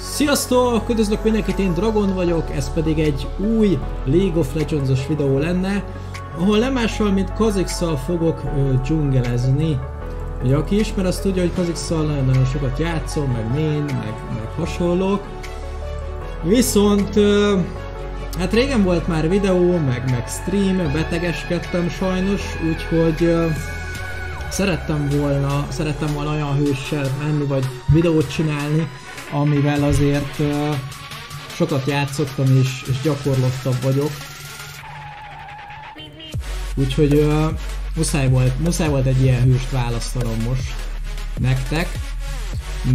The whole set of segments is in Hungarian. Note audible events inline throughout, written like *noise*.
Sziasztok! Üdvözlök mindenkit, én Dragon vagyok, ez pedig egy új League of Legends-os videó lenne, ahol nem mással, mint Kazikszal fogok ö, dzsungelezni. Ugye aki ismer, azt tudja, hogy Kazikszal nagyon-nagyon sokat játszom, meg main, meg, meg hasonlók. Viszont, ö, hát régen volt már videó, meg, meg stream, betegeskedtem sajnos, úgyhogy ö, szerettem volna, szerettem volna olyan hőssel menni, vagy videót csinálni, amivel azért uh, sokat játszottam és, és gyakorlottabb vagyok. Úgyhogy uh, muszáj, volt, muszáj volt egy ilyen hőst választanom most nektek,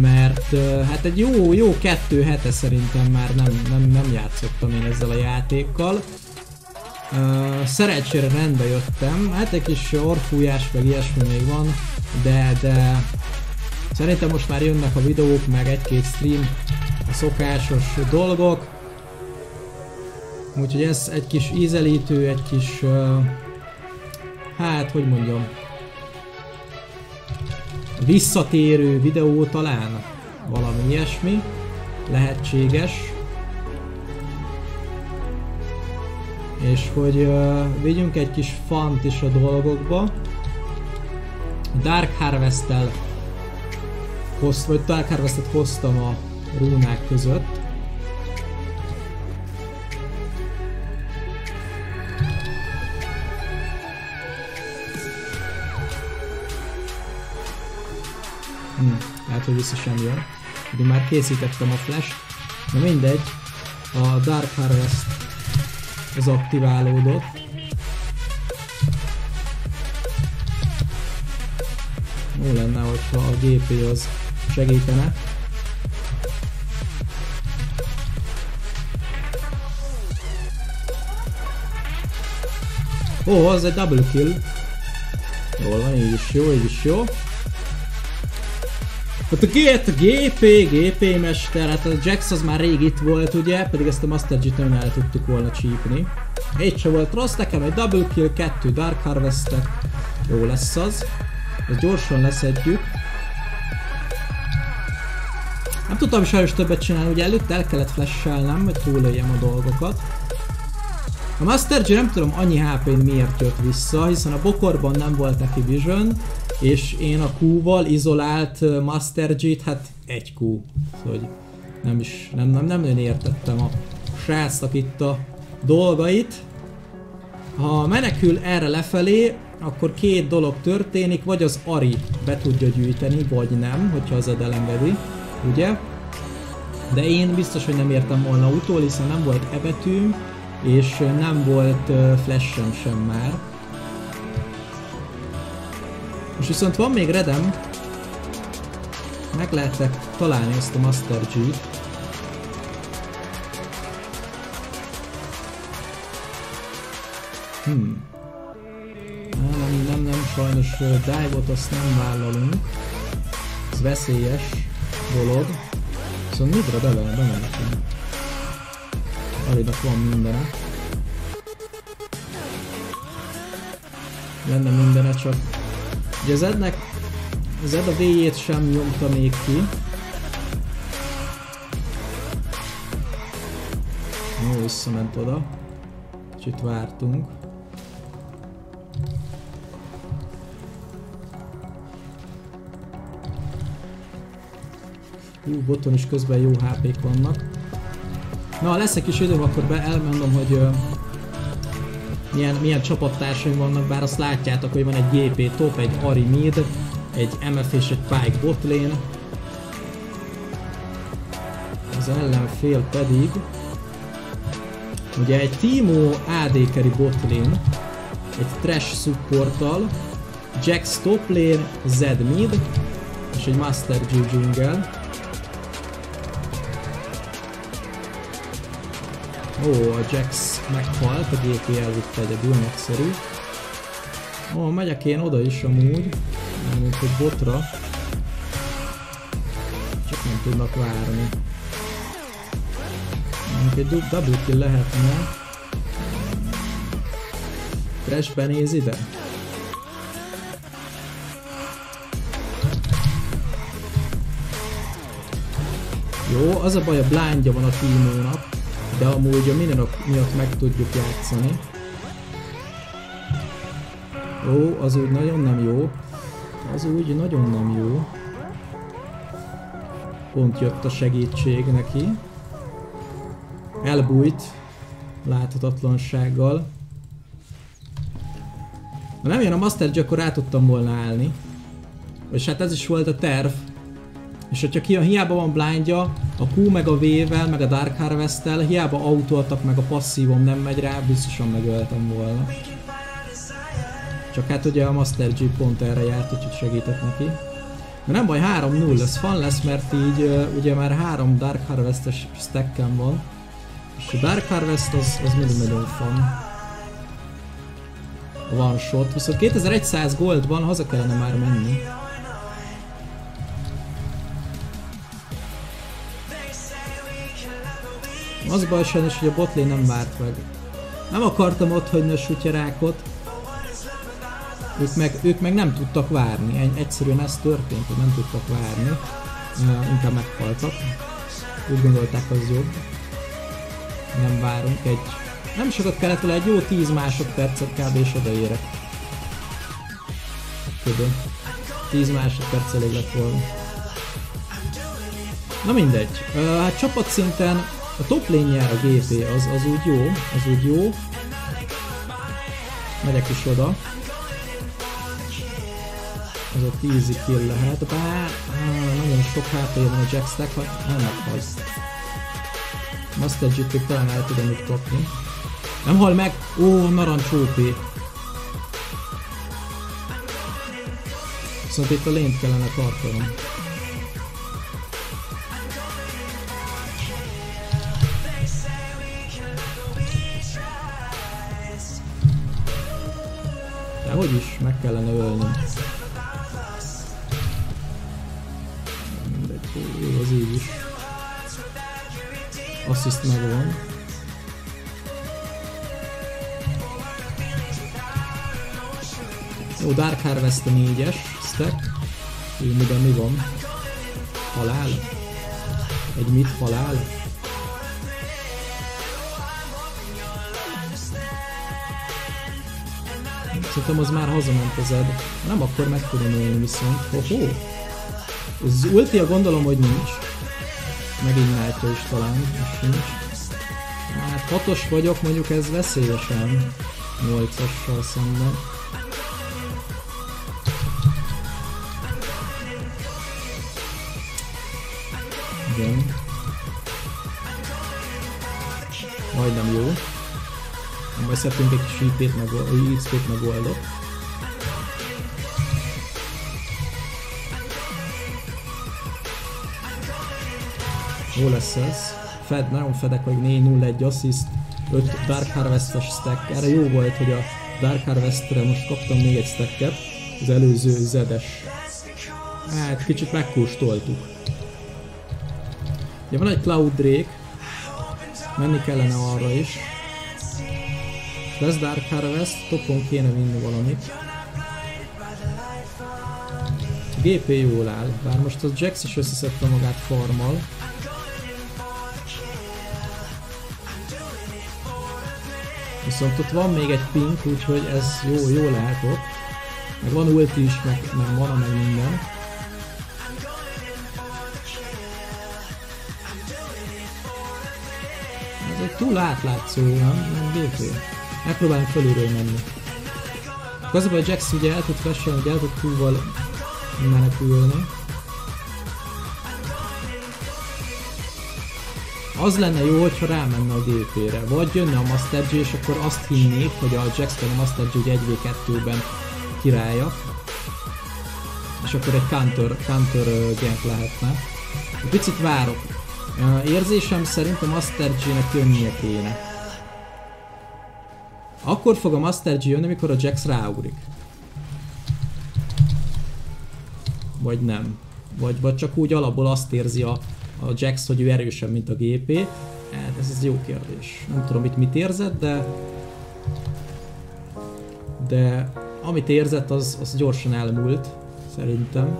mert hát egy jó, jó kettő hete szerintem már nem, nem, nem játszottam én ezzel a játékkal. Szerencsére rendbe jöttem, hát egy kis orfújás meg ilyesmi még van, de, de Szerintem most már jönnek a videók, meg egy-két stream, a szokásos dolgok. Úgyhogy ez egy kis ízelítő, egy kis... Hát, hogy mondjam... Visszatérő videó talán? Valami ilyesmi. Lehetséges. És hogy uh, vigyünk egy kis fant is a dolgokba. Dark Harvest-tel vagy Dark Harvestet hoztam a rúnák között. Lehet, hogy vissza sem jön. De már készítettem a flash Na mindegy, a Dark Harvest az aktiválódott. Jó lenne, hogyha a GP az segítene. Ó, az egy double kill. Jól van, így is jó, így is jó. Hát a, G a GP, GP mester, hát a Jax az már rég itt volt ugye, pedig ezt a Master nem el tudtuk volna csípni. Egy se volt rossz, nekem egy double kill, kettő Dark harvest -ek. Jó lesz az. Ezt gyorsan leszedjük. Nem tudtam sajnos többet csinálni, ugye előtte el kellett flashelnem, hogy túléljem a dolgokat. A Master G nem tudom annyi HP-n miért jött vissza, hiszen a bokorban nem volt neki vision, és én a Q-val izolált Master G-t, hát egy Q. Szóval nem is, nem, nem, nem nagyon értettem a srácnak itt a dolgait. Ha menekül erre lefelé, akkor két dolog történik, vagy az Ari be tudja gyűjteni, vagy nem, hogyha az Ed elengedi, ugye? De én biztos, hogy nem értem volna utól, hiszen nem volt ebetűm, és nem volt uh, flashem sem már. Most viszont van még redem, meg lehetek találni ezt a Master G-t. Hmm. Nem, nem, nem, sajnos dive-ot azt nem vállalunk. Ez veszélyes dolog. Viszont midra bele, bemehetünk. Arinak van mindene. Lenne mindene, csak... Ugye az Ednek... Az Ed a V-jét sem nyomta még ki. Jó, visszament oda. Kicsit vártunk. Hú, boton is közben jó HP-k vannak. Na, lesz egy kis időm, akkor be elmondom, hogy milyen, milyen csapattársaim vannak, bár azt látjátok, hogy van egy GP top, egy Ari mid, egy MF és egy Pike botlane. Az ellenfél pedig ugye egy Timo AD carry botlane, egy Trash supporttal, Jax top lane, Zed mid, és egy Master G Ó, a Jax meghalt, a GP elvitte egyedül, nagyszerű. Ó, megyek én oda is amúgy, mint egy botra. Csak nem tudnak várni. Mondjuk egy double kill lehetne. Crash benéz ide? Jó, az a baj, a blindja van a Timónak, de amúgy a minionok miatt meg tudjuk játszani. Ó, az úgy nagyon nem jó. Az úgy nagyon nem jó. Pont jött a segítség neki. Elbújt láthatatlansággal. Ha nem jön a Master G, akkor rá tudtam volna állni. És hát ez is volt a terv. És hogyha ki, hiába van blindja, a Q meg a V-vel, meg a Dark harvest hiába autoltak, meg a passzívom nem megy rá, biztosan megöltem volna. Csak hát ugye a Master G pont erre járt, úgyhogy segített neki. De nem baj, 3-0 lesz, fan lesz, mert így ugye már három Dark Harvest-es stackem van. És a Dark Harvest az, az mindig nagyon fan. A one shot, viszont 2100 gold van, haza kellene már menni. Az baj sajnos, hogy a botlé nem várt meg. Nem akartam ott hagyni a sutyarákot. Ők meg, ők meg nem tudtak várni. Egy, egyszerűen ez történt, hogy nem tudtak várni. Inkább meghaltak. Úgy gondolták, az jobb. Nem várunk egy... Nem sokat kellett vele, egy jó 10 másodpercet kb. és odaérek. Tudom. 10 másodperc elég lett volna. Na mindegy. Uh, hát csapatszinten a top lane a GP, az, az úgy jó, az úgy jó. Megyek is oda. Az ott easy kill lehet, bár nagyon sok HP van a Jackstack, ha nem meghal. Master g talán el tudom itt kapni. Nem hal meg! Ó, narancs OP. Viszont itt a lényt kellene tartanom. Hogy is meg kellene ölni. Mindegy, jó, az így is. Assist megvan. Jó, Dark Harvest a 4-es stack. Jó, miben mi van? Halál? Egy mit halál? Szerintem az már hazament az ed. Nem, akkor meg tudom élni viszont. Hoho! Az ultia gondolom, hogy nincs. Megint Nitro is talán, most sincs. Hát hatos vagyok, mondjuk ez veszélyesen. 8-assal szemben. Igen. Majdnem jó. Szedtünk egy kis IP-t meg, XP-t megoldott. Jó lesz ez. Fed, nagyon fedek vagy 4-0-1 assist, 5 Dark Harvest-es stack. Erre jó volt, hogy a Dark Harvest-re most kaptam még egy stacket. Az előző zedes. Hát kicsit megkóstoltuk. Ja, van egy Cloud Drake. Menni kellene arra is. Lesz Dark Harvest, topon kéne vinni valamit. GP jól áll, bár most az Jax is összeszedte magát farmal. Viszont ott van még egy pink, úgyhogy ez jó, jó lehet ott. Meg van ulti is, meg, meg mana, meg minden. Ez egy túl átlátszó, nem? GP. Megpróbálunk felülről menni. Igazából a Jax ugye el tud flashelni, hogy el tud túlval menekülni. Az lenne jó, hogyha rámenne a GP-re. Vagy jönne a Master G, és akkor azt hinnék, hogy a Jax a Master G 1v2-ben királya. És akkor egy counter, counter gank lehetne. Picit várok. Érzésem szerint a Master G-nek jönnie kéne. Akkor fog a Master G jönni, amikor a Jax ráugrik. Vagy nem. Vagy, vagy csak úgy alapból azt érzi a, a Jax, hogy ő erősebb, mint a GP. Hát ez, ez jó kérdés. Nem tudom itt mit érzett, de... de amit érzett, az, az gyorsan elmúlt, szerintem.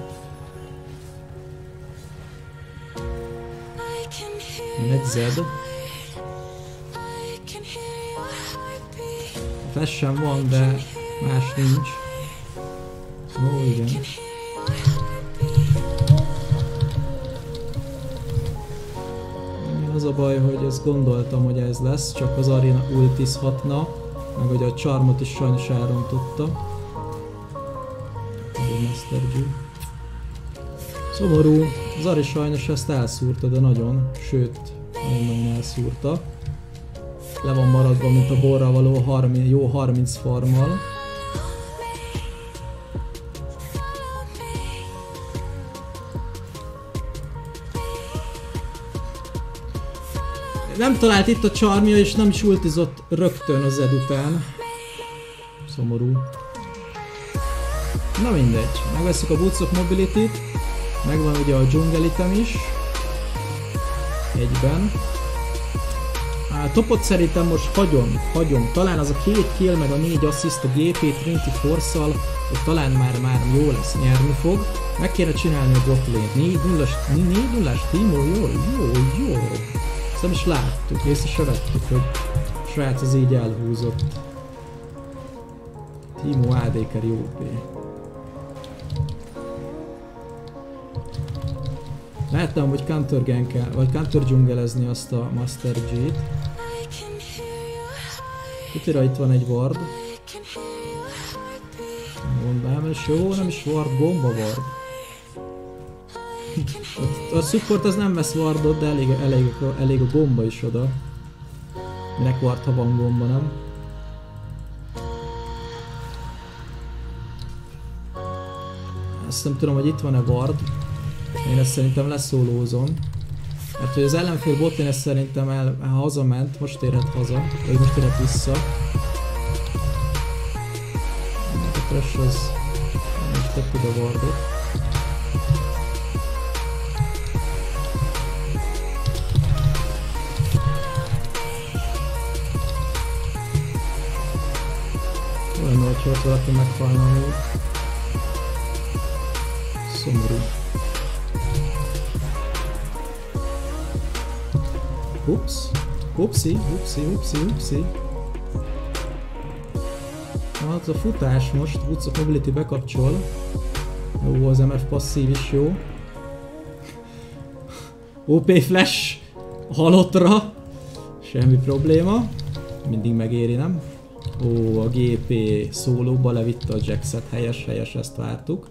I Flash van, de más nincs. Ó, igen. Your heartbeat. Az a baj, hogy ezt gondoltam, hogy ez lesz, csak az Arena ultizhatna, meg hogy a charmot is sajnos elrontotta. Master G. Szomorú, az Ari sajnos ezt elszúrta, de nagyon, sőt, nagyon elszúrta. Le van maradva, mint a borra való 30, jó 30 farmmal. Nem talált itt a charmja, és nem is ultizott rögtön az Zed után. Szomorú. Na mindegy, megveszük a Boots of Mobility-t, megvan ugye a Jungle item is. Egyben. A topot szerintem most hagyom, hagyom. Talán az a két kill meg a négy assist a GP Trinity Force-szal, ott talán már, már jó lesz, nyerni fog. Meg kéne csinálni a botlane. 4 0 4 0 Timo, jó, jó, jó. Ezt nem is láttuk, észre se vettük, hogy a srác az így elhúzott. Timo AD carry OP. Lehetne amúgy counter vagy counter azt a Master G-t. Tutira itt van egy ward. Gombám, és jó, nem is ward, gomba ward. A, a support az nem vesz wardot, de elég, elég, elég a gomba is oda. Minek ward, ha van gomba, nem? Azt nem tudom, hogy itt van-e ward. Én ezt szerintem leszólózom. Mert hogy az ellenfél botlane ezt szerintem el, el hazament, most érhet haza, vagy most érhet vissza. A Trash az is tett ide wardot. Olyan, hogyha ott valaki meghalna még. Ups. Upsi, upsi, upsi. Na, az a futás most, Woods of Mobility bekapcsol. Jó, az MF passzív is jó. OP Flash halottra. Semmi probléma. Mindig megéri, nem? Ó, a GP szólóba levitte a Jackset, helyes, helyes, ezt vártuk.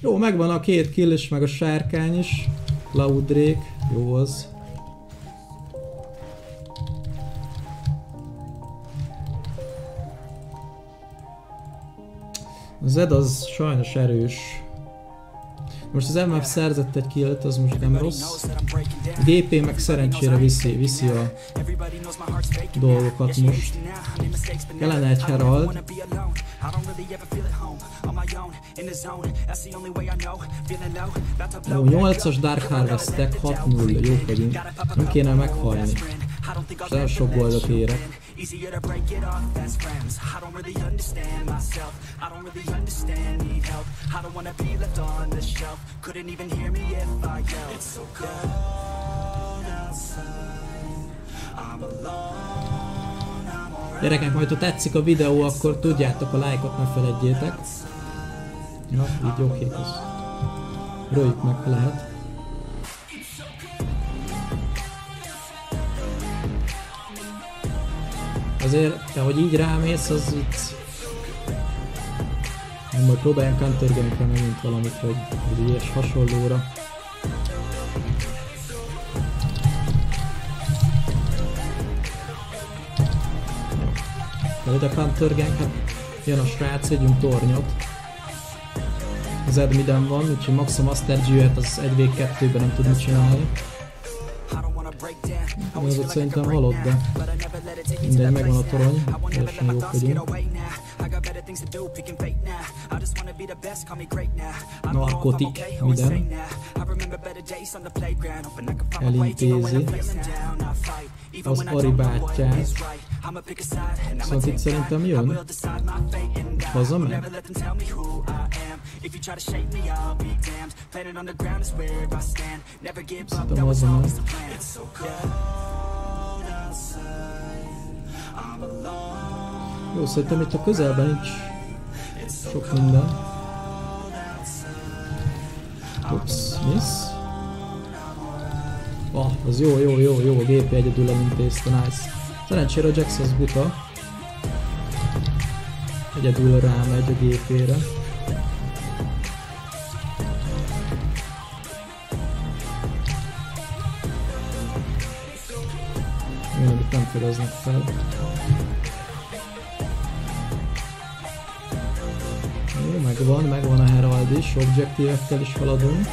Jó, megvan a két kill is, meg a sárkány is. Laudrék, jó az. A Zed az sajnos erős. Most az MF szerzett egy killt, az most nem rossz. A meg szerencsére viszi, viszi a dolgokat most. Kellene egy Herald. Jó, 8-as Dark Harvestek, 6-0, jók vagyunk. Nem kéne meghalni. És nagyon sok goldot érek. Easier to break it off best friends. I don't really understand myself. I don't really understand, need help. I don't wanna be left on the shelf. Couldn't even hear me if I yelled. It's so cold outside. I'm alone. Gyerekek, majd ha tetszik a videó, akkor tudjátok a lájkot ne feledjétek. Ja, így oké, az. Röljük meg, ha lehet. Azért, te hogy így rámész, az itt... Nem, majd próbáljunk countergankre megint valamit, vagy, vagy ilyes hasonlóra. Majd a countergank, hát jön a srác, vegyünk tornyot. Az Edmiden van, úgyhogy Max a Master G jöhet, az 1v2-ben nem tud mit csinálni. Ott szerintem halott, de mindegy, megvan a torony, teljesen jók vagyunk. Narkotik minden. Elintézi. Az Ari I'ma Viszont itt szerintem jön. Hazamegy? If you try to shape me, I'll be damned. Planet on the ground is where I stand. Never give up, that was always the plan. It's so cold outside. I'm alone. Jó, szerintem itt a közelben nincs sok minden. Ups, miss. Ah, az jó, jó, jó, jó, a gépi egyedül elintézte, nice. Szerencsére a Jax az buta. Egyedül rámegy a gépére. Amit nem fedeznek fel. Jó, megvan, megvan a Herald is, objektívekkel is haladunk.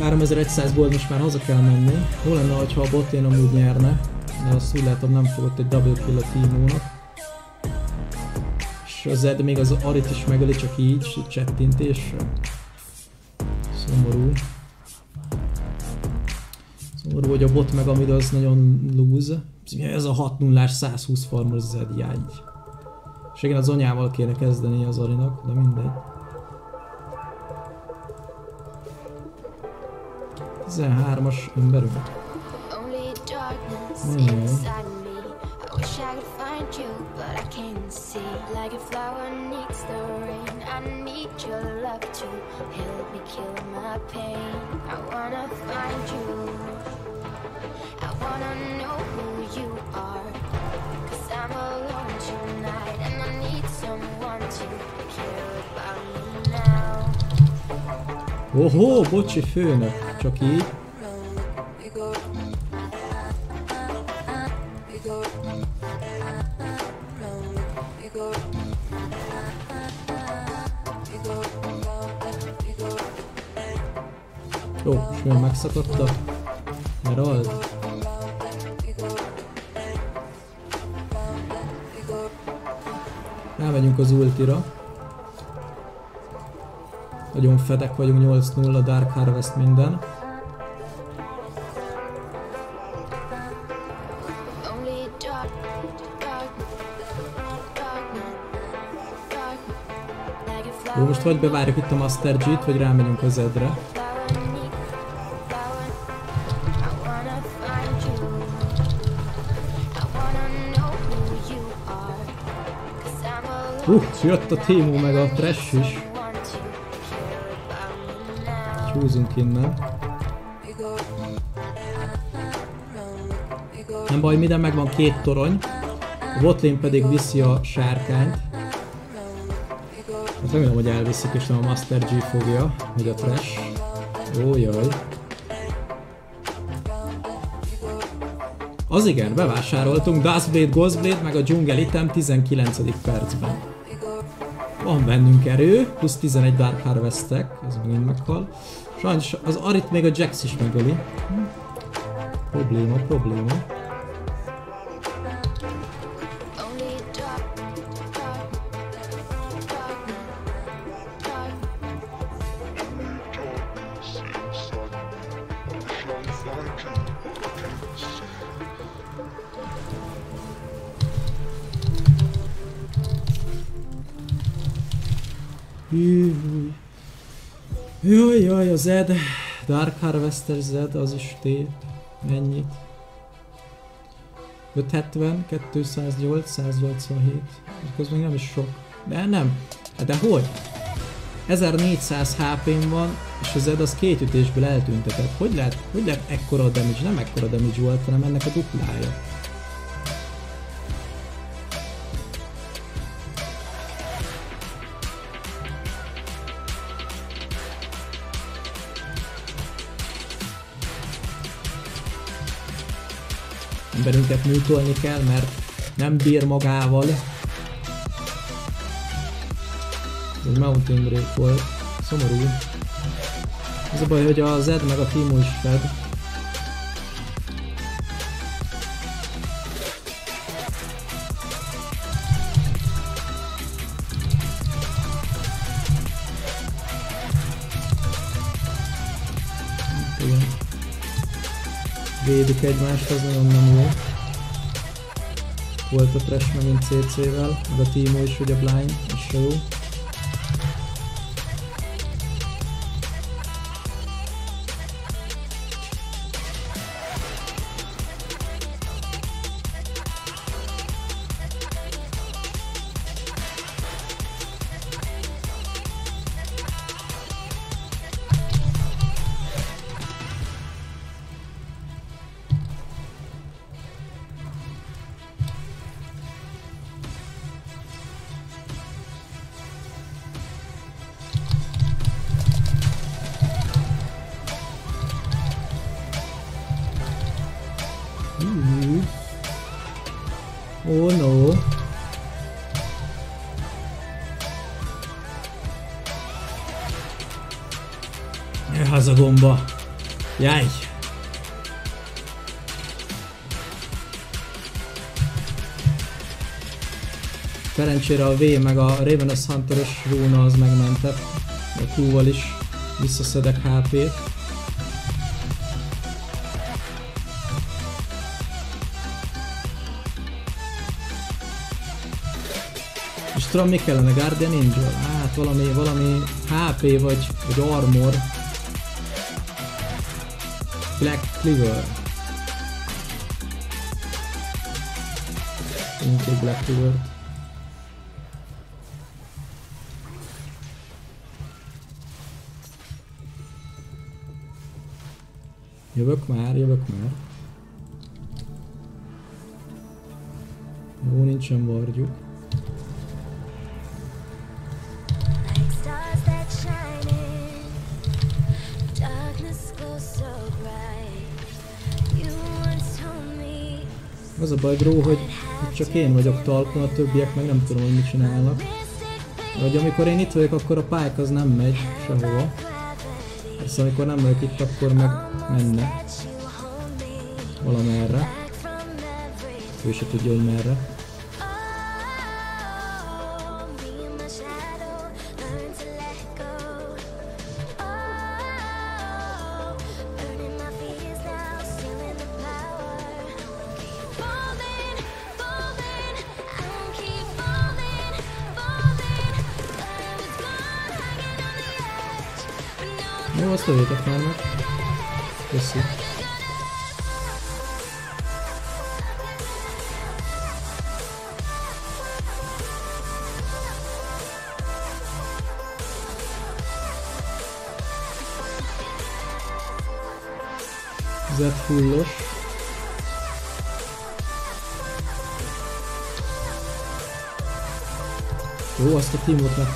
3100 gold most már haza kell menni. Jó lenne, ha a botén amúgy nyerne, de azt úgy látom nem fogott egy double kill a Timo-nak. És az Zed még az Arit is megöli, csak így, csettintésre. Szomorú. Szomorú, hogy a bot meg amid az nagyon lose. Ez a 6 0 120 farmos Zed, jágy. És igen, az anyával kéne kezdeni az Arinak, de mindegy. 13-as emberünk. Only darkness inside me. I wish I could find you, but I can't see. Like a flower needs the rain. I need your love to help me kill my pain. I wanna find you. I wanna know who you are. Cause I'm alone tonight and I need someone to care about me now. Jó, és milyen megszakadt a Herald? Elmegyünk az ultira. Nagyon fedek vagyunk 8-0 Dark Harvest minden. Jó, most vagy bevárjuk itt a Master G-t, vagy rámegyünk az Edre. Uh, jött a Timo meg a Trash is. Húzunk innen. Nem baj, minden megvan két torony. A botlane pedig viszi a sárkányt. Hát remélem, hogy elviszik, és nem a Master G fogja, vagy a Trash. Ó, jaj. Az igen, bevásároltunk Dustblade, Ghostblade, meg a Jungle Item 19. percben. Van bennünk erő, plusz 11 Dark Harvestek, ez mind meghal. Sajnos az Arit még a Jax is megöli. Probléma, probléma. A Zed. Dark Harvester Zed, az is tép. Mennyit? 570, 208, 187. Ez még nem is sok. De nem. Hát de hogy? 1400 HP-n van, és a Zed az két ütésből eltüntetett. Hogy lehet, hogy lehet ekkora damage? Nem ekkora damage volt, hanem ennek a duplája. Emberünket műtolni kell, mert nem bír magával. Ez Mountain Break volt. Szomorú. Ez a baj, hogy a Zed meg a Timo is fed. Védik egymást, az nagyon nem jó. Volt a Trash megint CC-vel, meg a Timo is ugye blind, és se jó. Oh no. Az a gomba. Jaj. Szerencsére a V meg a Ravenous Hunter-ös rúna az megmentett. A Q-val is visszaszedek HP-t. Tudom mi kellene? Guardian Angel? Hát valami, valami HP vagy, vagy Armor. Black Cleaver. Inkább Black Cleaver. Jövök már, jövök már. Jó, nincsen vargyuk. Az a baj, bro, hogy csak én vagyok talpon, a többiek meg nem tudom, hogy mit csinálnak. Vagy amikor én itt vagyok, akkor a pályák az nem megy sehova. Persze amikor nem vagyok itt, akkor meg menne valamerre. Ő se tudja, hogy merre.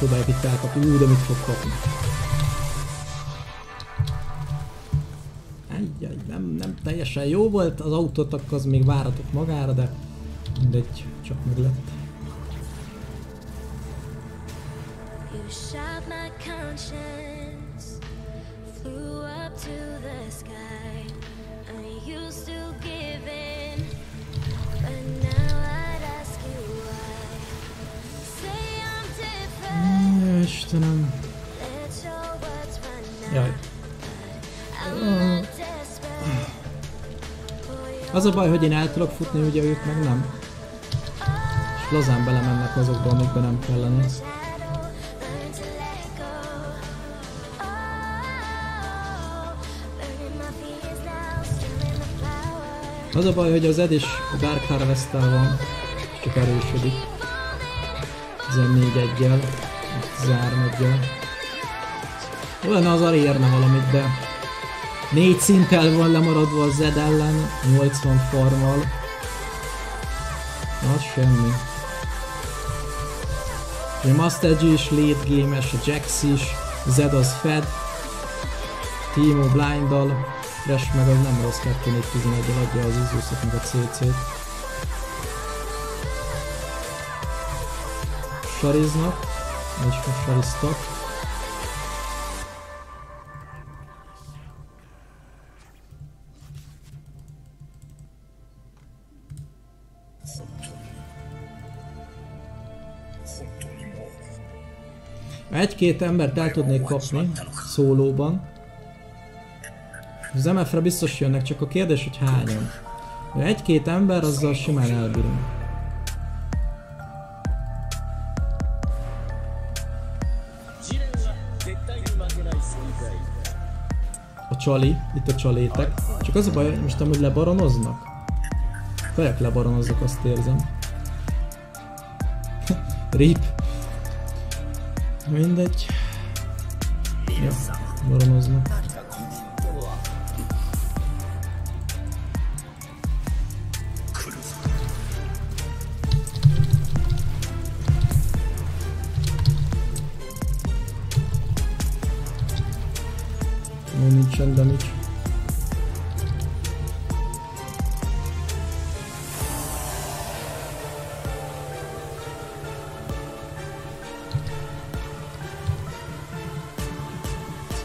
Megpróbáljuk itt elkapni. Ú, de mit fog kapni? Ajjaj, nem, nem teljesen jó volt, az autót akkor az még váratott magára, de mindegy, csak meg lett. You shot my conscience, flew up to the sky. Istenem. Jaj. Az a baj, hogy én el tudok futni, ugye ők meg nem. És lazán belemennek azokba, amikbe nem kellene. Az a baj, hogy az Ed is a Dark harvest van, csak erősödik. 14 egyel, 13 Jó lenne az érne valamit, de négy szinttel van lemaradva a Zed ellen, 80 farmal. Az semmi. A Master is late game-es, a Jax is, Zed az fed, Timo blinddal, Fresh meg az nem rossz 2-4-11-el adja az Izuszot meg a CC-t. Sariznak, most sariztak. Egy-két embert el tudnék kapni szólóban. Az MF-re biztos jönnek, csak a kérdés, hogy hányan. Egy-két ember, azzal simán elbírunk. Csali, itt a csalétek. Csak az a baj, most amúgy lebaronoznak. Kajak lebaronoznak, azt érzem. *laughs* Rip. Mindegy. Ja, baronoznak. Nincsen damage.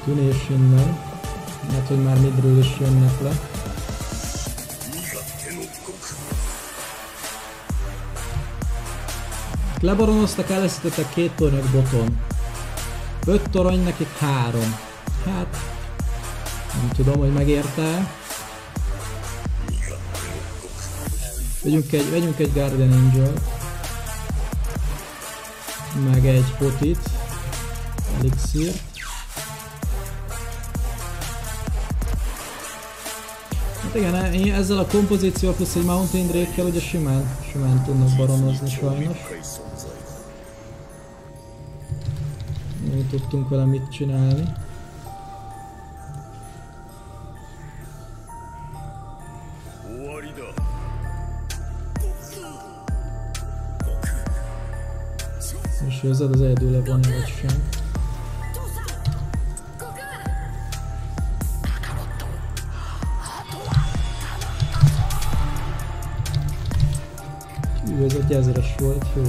Tűnés innen. Lehet, hogy már midről is jönnek le. Lebaronoztak, elveszítettek két tornyot boton. Öt torony, nekik három. Hát, nem tudom, hogy megérte. Vegyünk egy, vegyünk egy Guardian Angel. Meg egy potit. Elixir. Hát igen, én ezzel a kompozícióval plusz egy Mountain Drake-kel ugye simán, simán tudnak baronozni sajnos. Nem tudtunk vele mit csinálni. Érzed az egyedül van vagy sem. Ő ez egy ezeres volt, jó.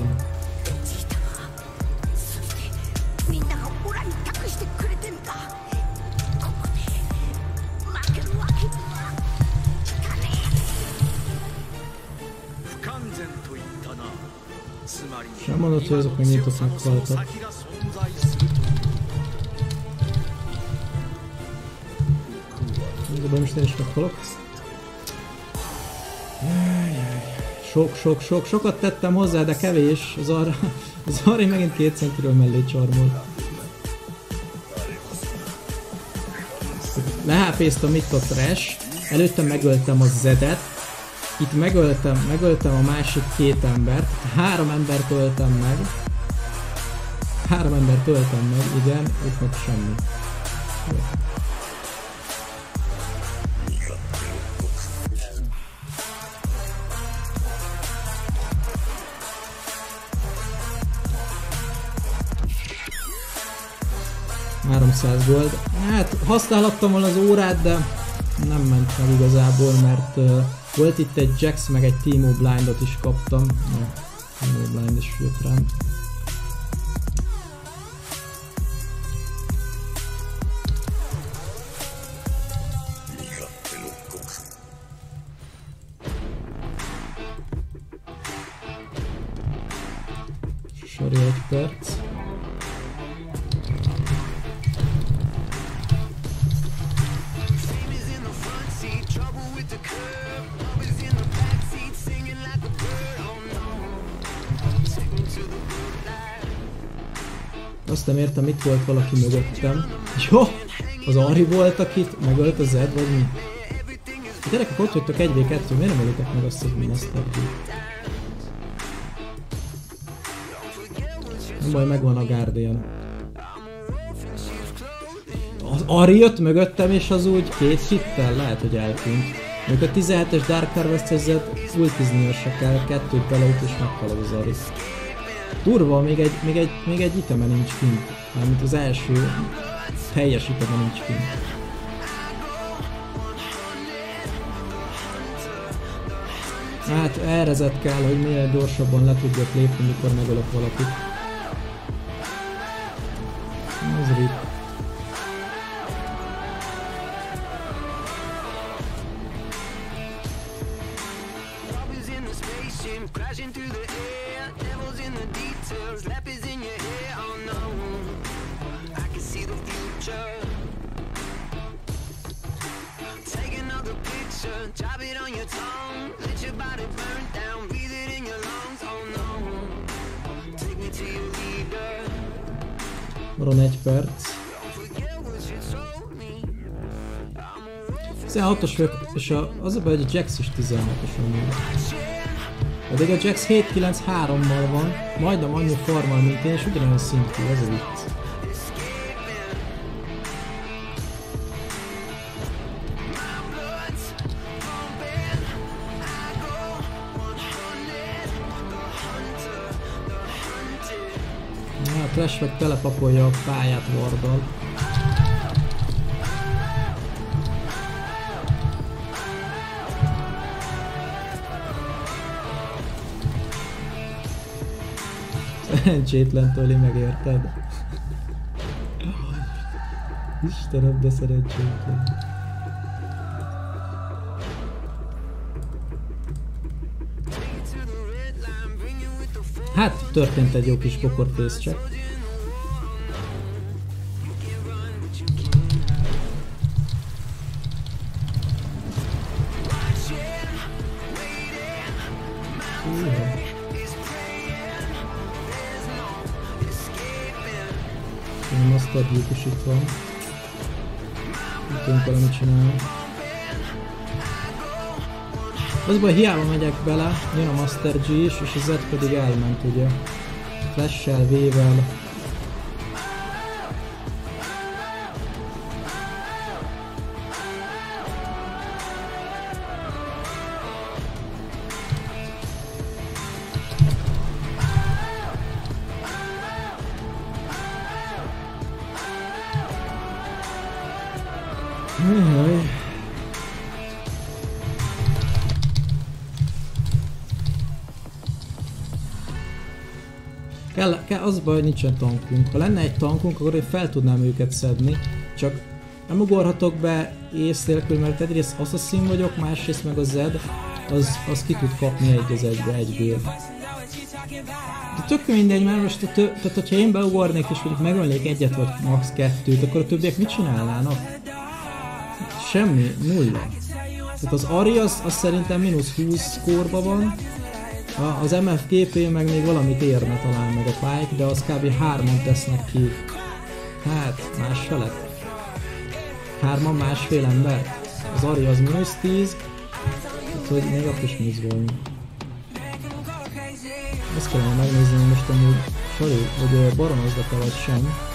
úgyhogy azok meg nyitottak meghaltak. Gondolom most én is. Sok, sok, sok, sokat tettem hozzá, de kevés. Az arra, az arra megint két centiről mellé csarmol. Lehápéztem itt a trash, előtte megöltem a zedet, itt megöltem, megöltem a másik két embert, három embert öltem meg. Három embert öltem meg, igen, itt meg semmi. Jó. ...300 gold. Hát használhattam volna az órát, de nem ment meg igazából, mert uh, volt itt egy Jax, meg egy Timo Blindot is kaptam. Timo Blind is jött rám. Azt itt volt valaki mögöttem. Jó, az Ari volt, akit megölt a Zed, vagy mi? Gyerekek, ott vagytok 1 v 2 miért nem ölitek meg azt, hogy mi Chief? Nem baj, megvan a Guardian. Az Ari jött mögöttem, és az úgy két hittel lehet, hogy eltűnt. Még a 17-es Dark Harvest ezzel ultiznia kell, kettőt beleüt és meghal az Ari. Durva, még egy, még egy, még egy iteme nincs kint. Mármint az első teljes iteme nincs kint. Hát errezett kell, hogy minél gyorsabban le tudjak lépni, mikor megölök valakit. A, az a baj, hogy a Jax is 16-os amúgy. Pedig a Jax 7-9-3-mal van, majdnem annyi formal, mint én, és ugyanolyan szintű, ez a vicc. Meg telepapolja a pályát Wardal. Szerencsétlen Toli, megérted? Istenem, de szerencsétlen. Hát, történt egy jó kis pokor is itt van. Nem tudunk valamit csinálni. Az baj, hiába megyek bele, jön a Master G is, és a Z pedig elment ugye. Flash-sel, V-vel. Baj, nincsen tankunk. Ha lenne egy tankunk, akkor én fel tudnám őket szedni. Csak nem ugorhatok be ész nélkül, mert egyrészt Assassin vagyok, másrészt meg a Zed, az, az ki tud kapni egy az egybe, egyből. De tök mindegy, mert most a tö- tehát hogyha én beugornék és mondjuk megölnék egyet vagy max kettőt, akkor a többiek mit csinálnának? Semmi, nulla. Tehát az Ari az, az szerintem mínusz 20 kórba van, az MFGP meg még valamit érne talán meg a Pike, de az kb. hárman tesznek ki. Hát, más felett. Hárman másfél ember. Az Ari az mínusz 10, úgyhogy még akkor is mínusz vagyunk. Azt kellene megnézni, most amúgy Sari, hogy ö, baronoznak-e vagy sem.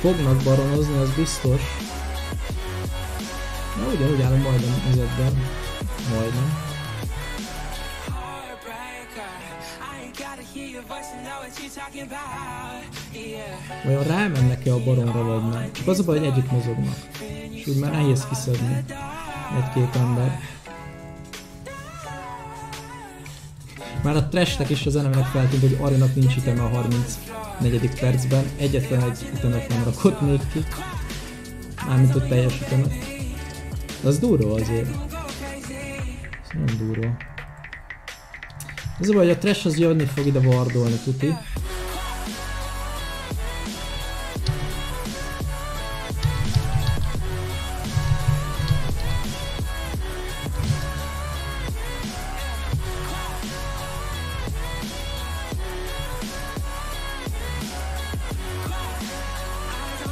Fognak baronozni, az biztos. Na ugyanúgy állom majdnem ezekben. Majdnem. Vajon rámennek-e a baronra vagy nem? Csak az a baj, hogy együtt mozognak. És úgy már nehéz kiszedni. Egy-két ember. Már a trashnek és az enemnek feltűnt, hogy Arinak nincs iteme a 34. percben. Egyetlen egy itemet nem rakott még ki. Mármint, hogy teljes itemet. De az durva azért. Ez nagyon durva. Ez a baj, hogy a trash az jönni fog ide vardolni, tuti.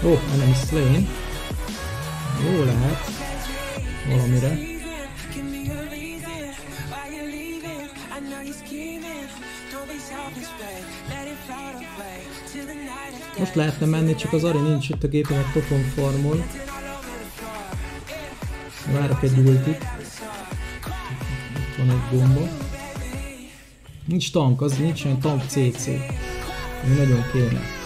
Oh, enemy slain. Jó lehet. Valamire. Most lehetne menni, csak az Ari nincs itt a gépen, egy pofon farmol. Várok egy ultit. Itt van egy gomba. Nincs tank, az nincs olyan tank CC. Ami nagyon kéne.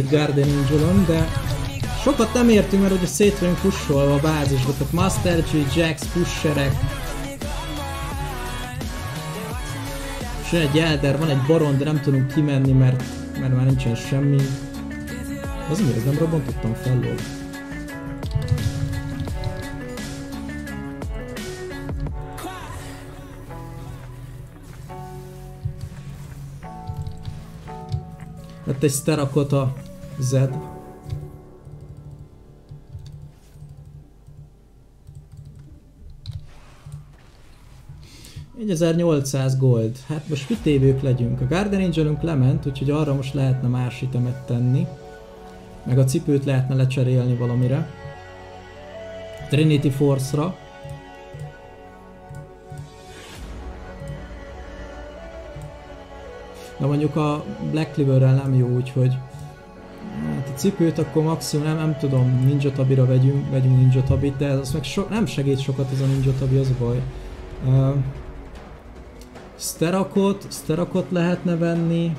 hogy Garden angel de sokat nem értünk, mert ugye szét vagyunk pusolva a bázisba, tehát Master G, Jax, pusherek, és egy Elder, van egy Baron, de nem tudunk kimenni, mert, mert már nincsen semmi. Az miért nem robbantottam fel, lol. Lett egy Sterakota Z. 1800 gold. Hát most mit évők legyünk? A Garden Angelünk lement, úgyhogy arra most lehetne más itemet tenni. Meg a cipőt lehetne lecserélni valamire. Trinity Force-ra. Na mondjuk a Black Cleaver-rel nem jó, úgyhogy cipőt akkor maximum nem, nem tudom, Ninja Tabira vegyünk, vegyünk Ninja Tabit, de az meg so, nem segít sokat ez a Ninja Tabi, az a baj. Uh, Sterakot, Sterakot lehetne venni.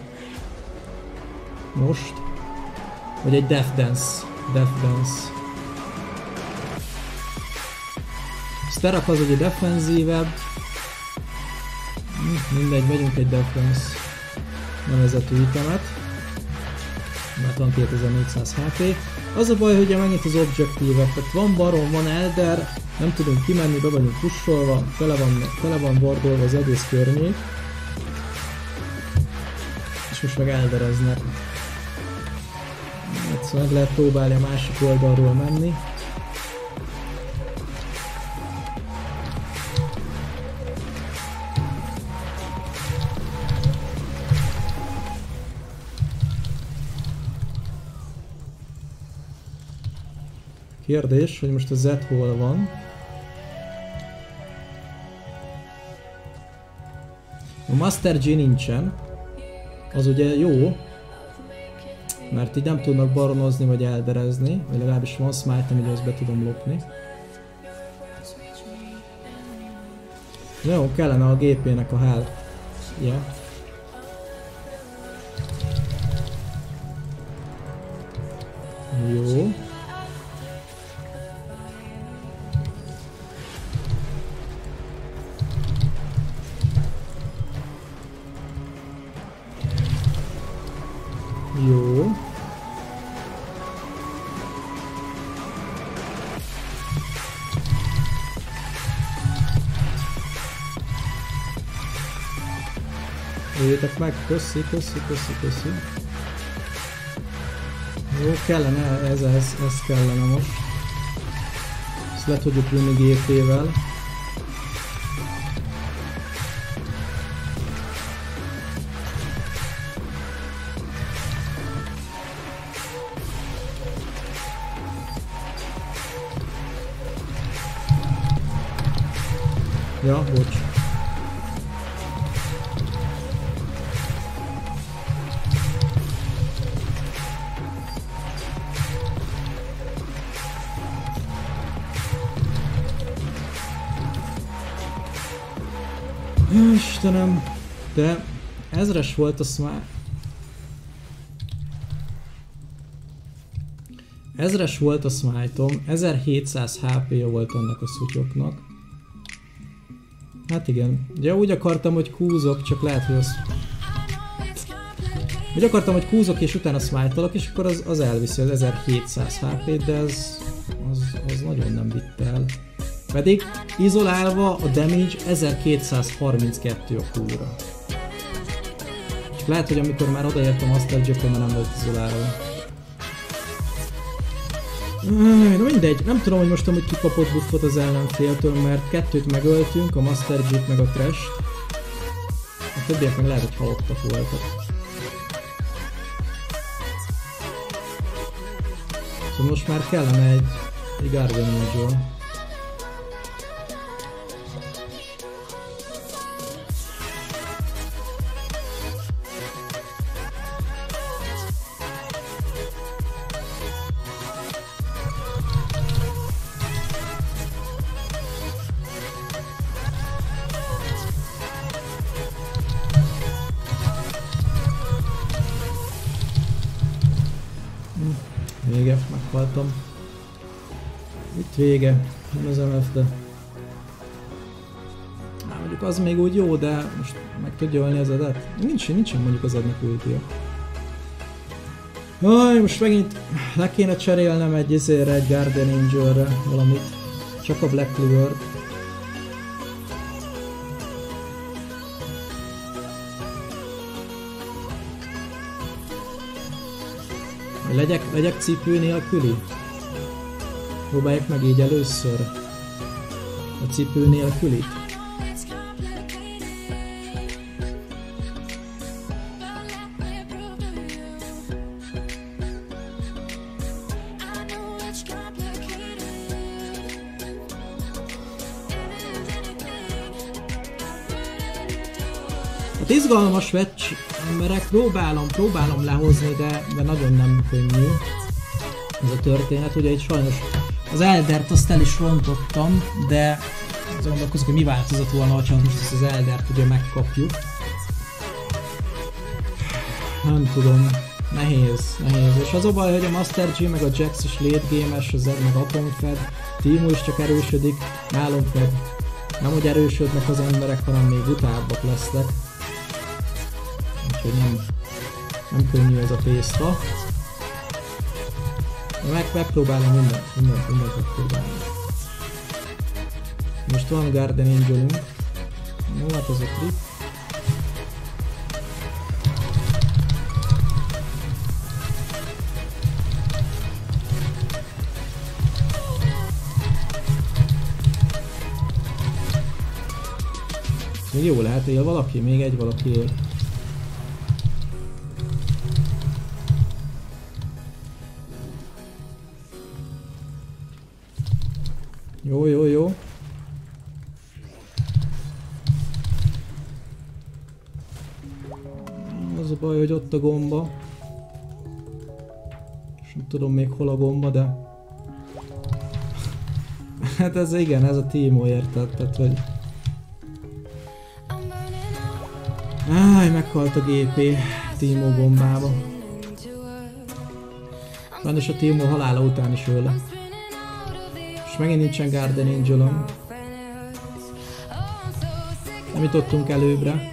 Most. Vagy egy Death Dance. Death Dance. Sterak az ugye defenzívebb. Hm, Mindegy, vegyünk egy Defense nevezetű itemet. Mert van 2400 HP. Az a baj, hogy megint az objektívet, tehát van Baron, van Elder, nem tudunk kimenni, be vagyunk pusolva, tele van, tele van bordolva az egész környék. És most meg eldereznek. Hát szóval meg lehet próbálni a másik oldalról menni. Kérdés, hogy most a Z hol van. A Master G nincsen. Az ugye jó. Mert így nem tudnak baronozni vagy elderezni. Vagy legalábbis van smite hogy azt be tudom lopni. Jó, kellene a gépének a. Yeah. Jó. Jó. Jöjjetek meg, köszi, köszi, köszi, köszi. Jó, kellene, ez, ez, ez kellene most. Ezt le tudjuk vinni gépével. Ja, bocs. Istenem, de ezres volt az már... Ezres volt a smite 1700 HP-ja volt annak a szutyoknak. Hát igen. Ugye úgy akartam, hogy kúzok, csak lehet, hogy az... Úgy akartam, hogy kúzok és utána smite és akkor az, az elviszi az 1700 HP-t, de ez... Az, az nagyon nem vitt el. Pedig izolálva a damage 1232 a kúra. Csak lehet, hogy amikor már odaértem azt a gyökör, nem volt izolálva. Na mindegy, nem tudom, hogy most amúgy ki kapott buffot az ellenféltől, mert kettőt megöltünk, a Master Jeep meg a Trash. A többiek meg lehet, hogy halottak voltak. Szóval most már kellene egy, egy Guardian Angel. Vége, meghaltam. Itt vége, nem az MF, de... Á, mondjuk az még úgy jó, de most meg tudja ölni az edet? Nincs, nincsen mondjuk az ednek ultia. Aj, most megint le kéne cserélnem egy izére, egy Guardian Angelre valamit. Csak a Black Clover. Legyek, legyek cipő nélküli? Próbáljuk meg így először. A cipő nélkülit. Hát izgalmas meccs, emberek, próbálom, próbálom lehozni, de, de nagyon nem könnyű ez a történet. Ugye itt sajnos az Eldert azt el is rontottam, de azon gondolkozok, hogy mi változott volna, ha most ezt az Eldert ugye megkapjuk. Nem tudom, nehéz, nehéz. És az a baj, hogy a Master G meg a Jax is late game-es, az meg Atomfed, Timo is csak erősödik, nálunk meg nem hogy erősödnek az emberek, hanem még utábbak lesznek. Úgyhogy nem, nem könnyű ez a tészta. De meg, megpróbálom mindent, mindent, mindent megpróbálni. Most van Garden Angelünk. Jó, hát ez a trip. Még jó lehet, él valaki? Még egy valaki él. Jó, jó, jó. Az a baj, hogy ott a gomba. És nem tudom még hol a gomba, de... hát ez igen, ez a Timo érted, tehát hogy... Áj, meghalt a GP Timo into earth. Sajnos a Timo halála után is öl le. És megint nincsen Garden Angelom. Nem jutottunk előbbre.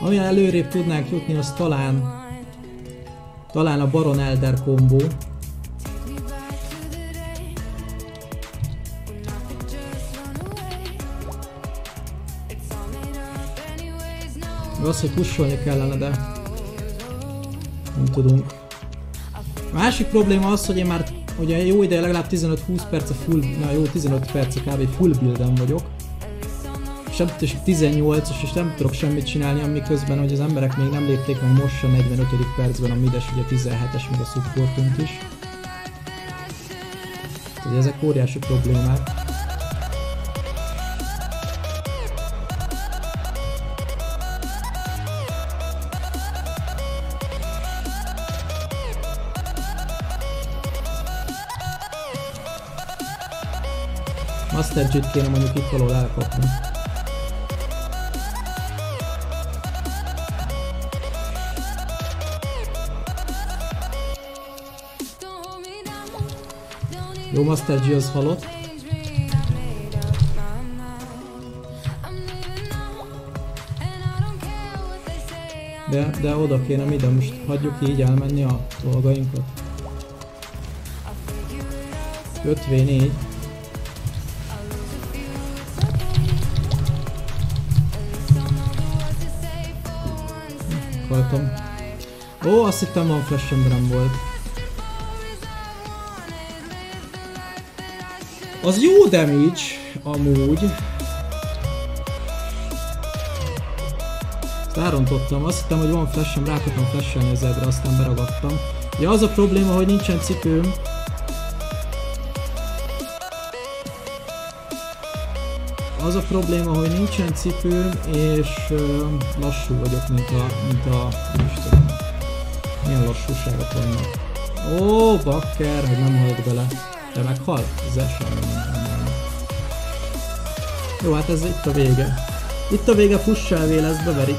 Amilyen előrébb tudnánk jutni, az talán talán a Baron Elder kombó. Az, hogy pusolni kellene, de nem tudunk. A másik probléma az, hogy én már ugye jó ideje legalább 15-20 perc a full, na jó 15 perc a kb. full builden vagyok. És nem és 18 és nem tudok semmit csinálni, amiközben, hogy az emberek még nem lépték meg most a 45. percben a mides, ugye 17-es meg a supportunk is. Tehát ezek óriási problémák. Master Jit kéne mondjuk itt valahol elkapni. Jó, Master G az halott. De, de oda kéne mi, de most hagyjuk így elmenni a dolgainkat. 5v4. Haltam. Ó, azt hittem van flash de volt. Az jó damage, amúgy. Ezt elrontottam, azt hittem, hogy van flashem, rá tudtam flashelni az edre, aztán beragadtam. Ja, az a probléma, hogy nincsen cipőm. Az a probléma, hogy nincsen cipőm, és lassú vagyok, mint a, mint a, nem is tudom, milyen lassúságok vannak. Ó, bakker, hogy nem halt bele. De meghal? Nem nem. Jó, hát ez itt a vége. Itt a vége, fuss el, lesz, beveri.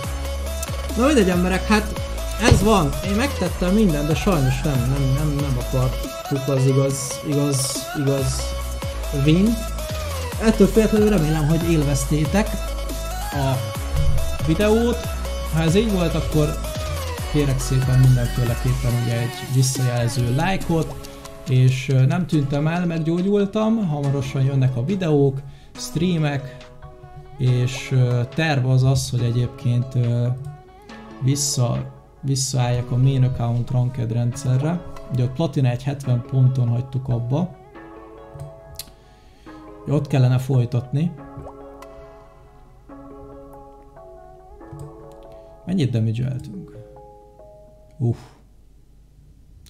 Na mindegy emberek, hát Ez van! Én megtettem mindent, de sajnos nem, nem, nem, nem akartuk az igaz, igaz, igaz win. Ettől függetlenül remélem, hogy élveztétek a videót. Ha ez így volt, akkor kérek szépen mindenféleképpen ugye egy visszajelző lájkot, és nem tűntem el, meggyógyultam, hamarosan jönnek a videók, streamek, és terv az az, hogy egyébként vissza, visszaálljak a main account ranked rendszerre. Ugye a Platina egy 70 ponton hagytuk abba. Ugye ott kellene folytatni. Mennyit damage-eltünk? Uff.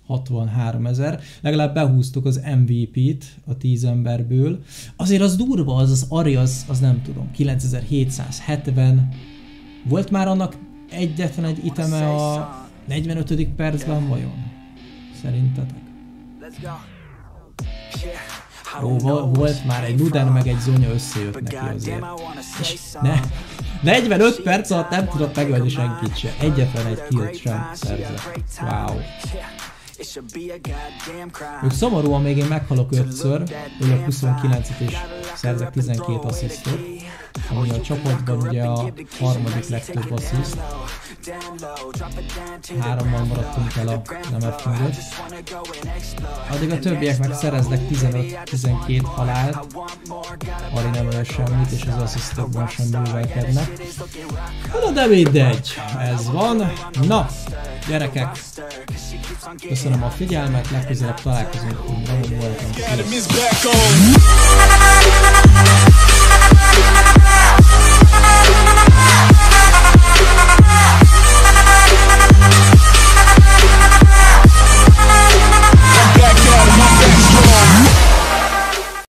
63 ezer. Legalább behúztuk az MVP-t a 10 emberből. Azért az durva, az az Ari, az, az nem tudom, 9770. Volt már annak egyetlen egy iteme a 45. percben vajon? Szerintetek? Let's go. Yeah. Ó, volt már egy Luden meg egy Zonya összejött neki azért. say Ne, something. 45 perc alatt nem tudott megölni senkit se. Egyetlen egy killt sem szerzett. Wow. Ők szomorúan még én meghalok 5-ször, ülök 29-et és szerzek 12 asszisztot, ami a csapatban ugye a harmadik legtöbb assziszt. Hárommal maradtunk el a nemet mögött. Addig a többiek meg szereznek 15-12 halált, Ari nem öl semmit, és az asszisztokban sem művelkednek. Na de mindegy, ez van. Na, gyerekek, köszönöm a figyelmet, legközelebb találkozunk, hogy voltam. On.